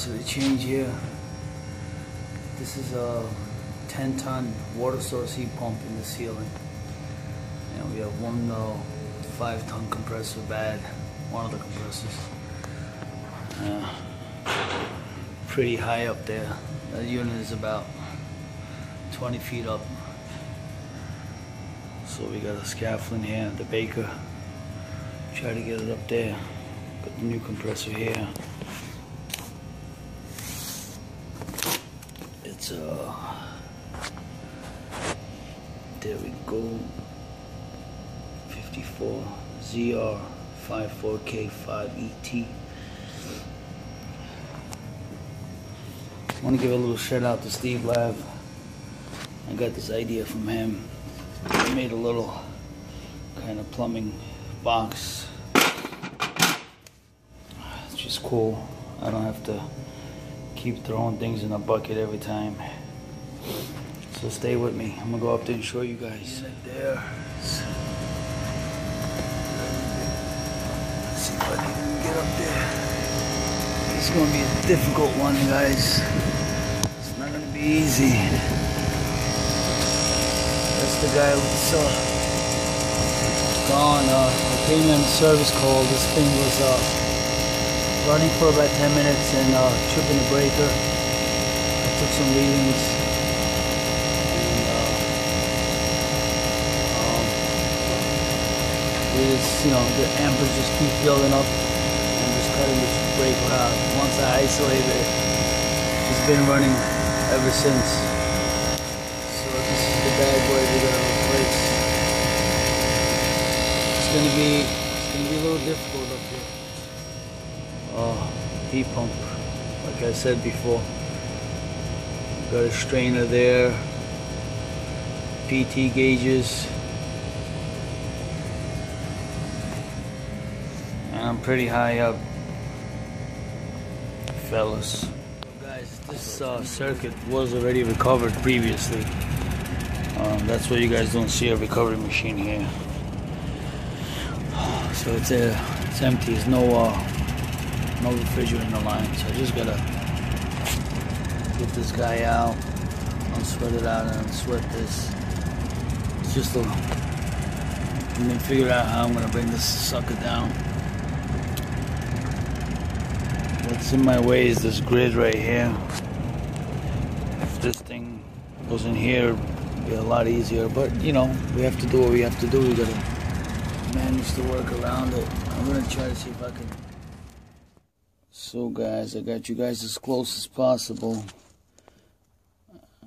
a compressor change here. This is a 10 ton water source heat pump in the ceiling. And we have one uh, 5 ton compressor bad, one of the compressors. Uh, pretty high up there. That unit is about 20 feet up. So we got a scaffolding here, the baker. Try to get it up there. Got the new compressor here. It's uh there we go. 54 ZR 54K5ET. I want to give a little shout out to Steve Lav. I got this idea from him. He made a little kind of plumbing box. It's just cool. I don't have to keep throwing things in a bucket every time. So stay with me. I'm gonna go up there and show you guys. Right there. Let's see if I can get up there. It's gonna be a difficult one, guys. It's not gonna be easy. That's the guy who's uh, gone. Uh, I came in service call. This thing was uh, running for about 10 minutes and uh, tripping the breaker. I took some readings. And, uh, um, is, you know, the amperes just keep building up and just cutting this breaker out. Once I isolated it, it's been running ever since. So this is the bad boy we're gonna replace. It's gonna be, it's gonna be a little difficult up here. Oh, heat pump. Like I said before. Got a strainer there. PT gauges. And I'm pretty high up. Fellas. Guys, this uh, circuit was already recovered previously. Um, that's why you guys don't see a recovery machine here. So it's a, it's empty. There's no uh, no refrigerant in the line. So I just gotta get this guy out, unsweat it out, and unsweat this. It's just a and then figure out how I'm gonna bring this sucker down. What's in my way is this grid right here. If this thing wasn't here, it'd be a lot easier. But you know, we have to do what we have to do. We gotta manage to work around it. I'm gonna try to see if I can. So guys, I got you guys as close as possible.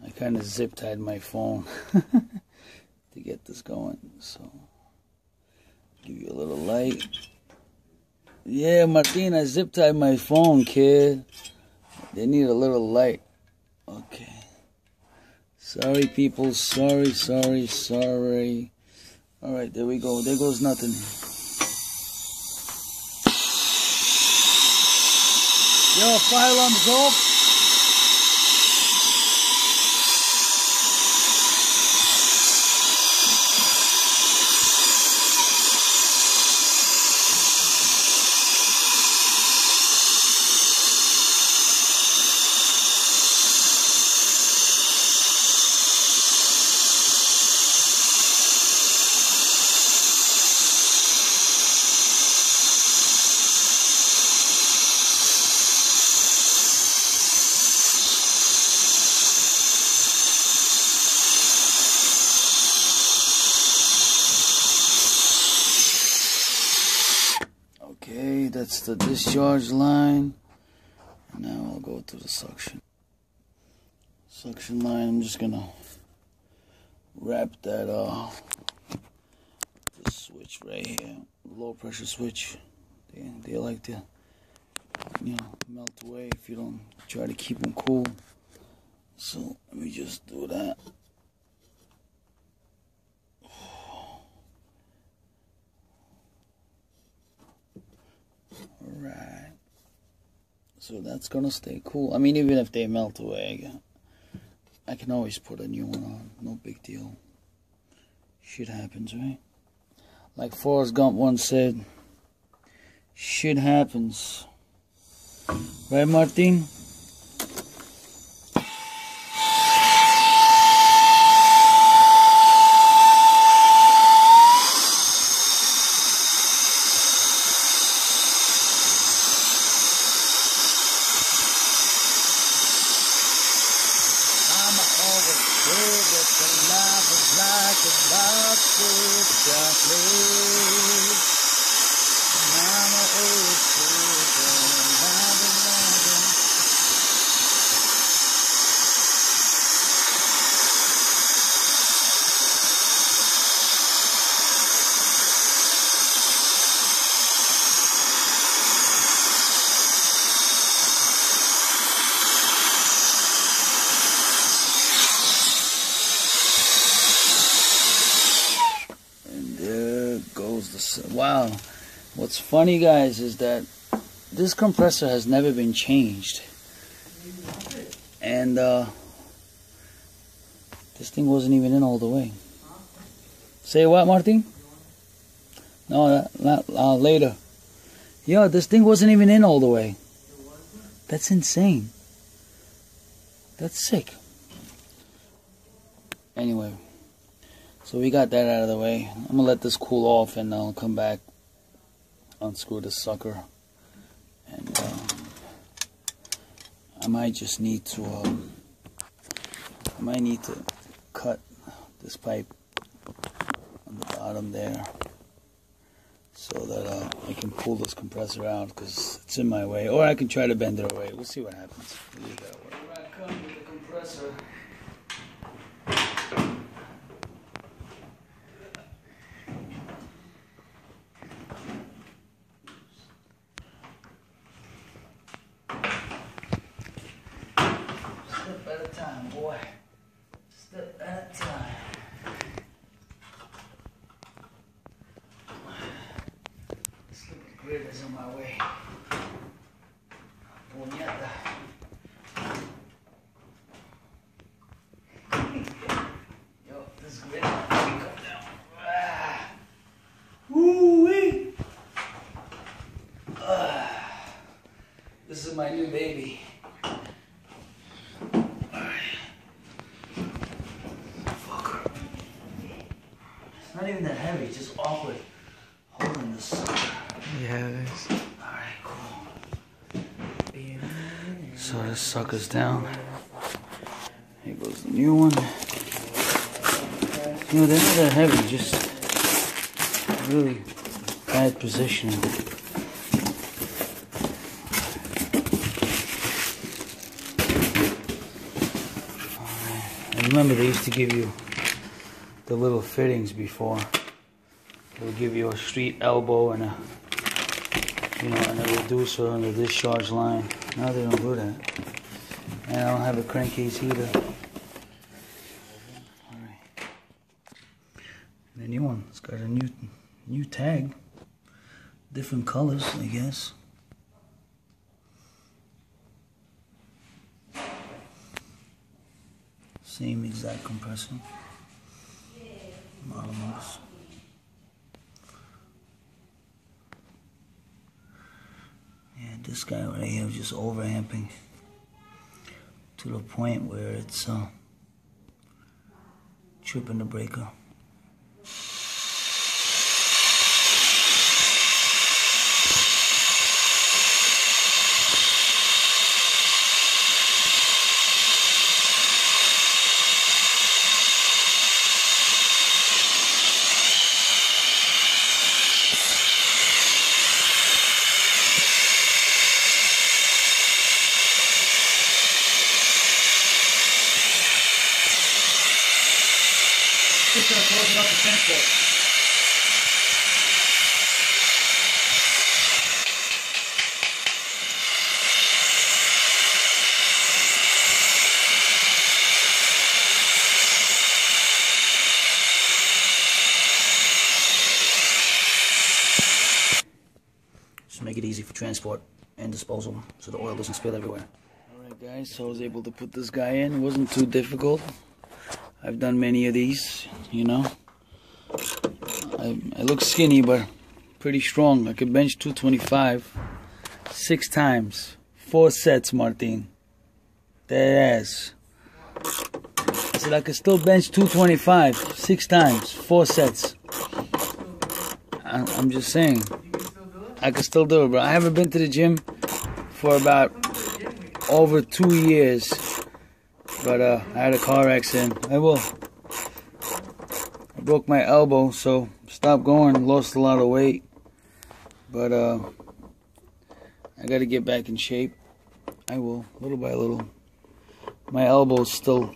I kind of zip tied my phone to get this going. So give you a little light. Yeah, Martin, I zip tied my phone, kid. They need a little light. Okay. Sorry, people. Sorry, sorry, sorry. All right, there we go. There goes nothing. Yo, fire on off. Okay, that's the discharge line. And now I'll go to the suction. Suction line, I'm just gonna wrap that uh this switch right here. Low pressure switch. They they like to you know melt away if you don't try to keep them cool. So let me just do that. Alright. So that's gonna stay cool. I mean, even if they melt away, I can always put a new one on. No big deal. Shit happens, right? Like Forrest Gump once said, shit happens. Right, Martin? that the life is like a love to wow. What's funny guys is that this compressor has never been changed. And uh, this thing wasn't even in all the way. Say what Martin? No not, uh, later. Yeah this thing wasn't even in all the way. That's insane. That's sick. Anyway so we got that out of the way. I'm gonna let this cool off and I'll come back, unscrew this sucker, and uh, I might just need to, um, I might need to cut this pipe on the bottom there so that uh, I can pull this compressor out because it's in my way, or I can try to bend it away. We'll see what happens. Leave that work. Here I come with the compressor. Is on my way. Puñeta. Yo, this grid come down. Ah. This is my new baby. It's not even that heavy, just awkward holding this. Yeah, it is. Alright, cool. So this sucker's down. Here goes the new one. You know, they're not that heavy, just really bad positioning. Remember they used to give you the little fittings before. They would give you a street elbow and a you know, and a reducer on the discharge line. Now they don't do that. And I don't have a crankcase heater. The new one, it's got a new new tag. Different colors, I guess. Same exact compressor. Model numbers. this guy right here was just overamping to the point where it's uh, tripping the breaker. Just going to close it up the fence Just make it easy for transport and disposal so the oil doesn't spill everywhere. Alright guys, so I was able to put this guy in. It wasn't too difficult. I've done many of these, you know. I, I look skinny, but pretty strong. I could bench 225 six times, four sets, Martin. That ass. I said I could still bench 225 six times, four sets. I, I'm just saying. I could still do it, bro. I haven't been to the gym for about over two years. But uh, I had a car accident. I will. I broke my elbow, so stopped going. Lost a lot of weight. But uh, I got to get back in shape. I will, little by little. My elbow's still.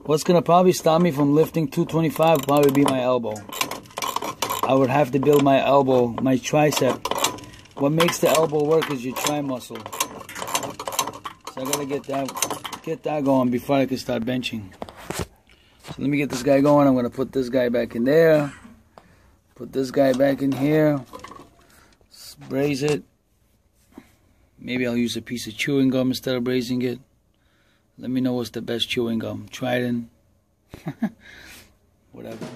What's gonna probably stop me from lifting 225 probably be my elbow. I would have to build my elbow, my tricep. What makes the elbow work is your tri muscle. So I gotta get that get that going before I can start benching. So let me get this guy going. I'm gonna put this guy back in there. Put this guy back in here. Braze it. Maybe I'll use a piece of chewing gum instead of brazing it. Let me know what's the best chewing gum. Trident. Whatever.